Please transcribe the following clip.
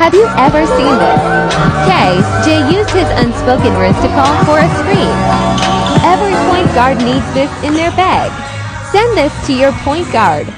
Have you ever seen this? K. Jay used his unspoken words to call for a screen. Every point guard needs this in their bag. Send this to your point guard.